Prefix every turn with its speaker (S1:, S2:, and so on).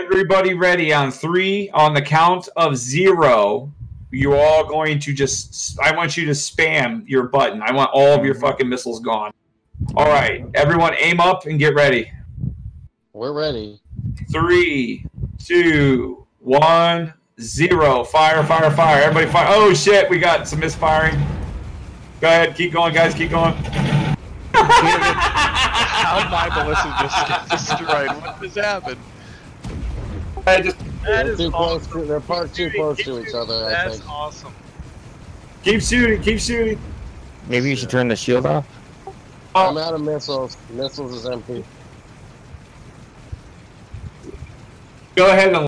S1: everybody ready on three on the count of zero. You're all going to just. I want you to spam your button. I want all of your fucking missiles gone. All right, everyone, aim up and get ready.
S2: We're ready.
S1: Three, two, one, zero. Fire, fire, fire. Everybody fire. Oh shit, we got some misfiring. Go ahead, keep going, guys, keep going.
S3: How my ballista just get destroyed? What just happened?
S1: I just
S3: That
S2: They're
S3: is
S2: too close. To, they're parked too close
S3: shooting,
S2: to
S3: keep
S2: each other. I think.
S3: awesome.
S1: keep shooting, keep shooting.
S4: Maybe you should turn the shield off. Oh.
S2: I'm out of missiles. Missiles is empty.
S1: Go ahead and